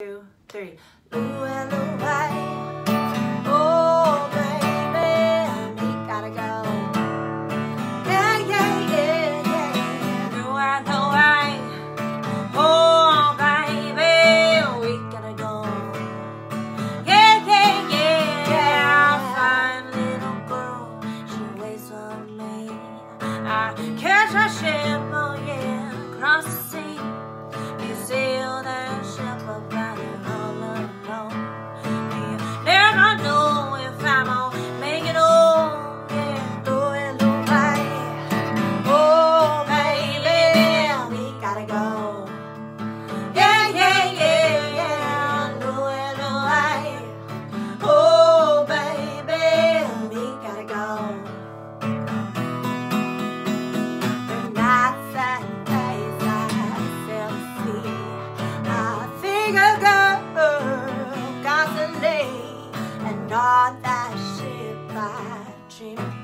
two, three. Ooh, hello. A girl, Gosselin, and on that ship I dreamed.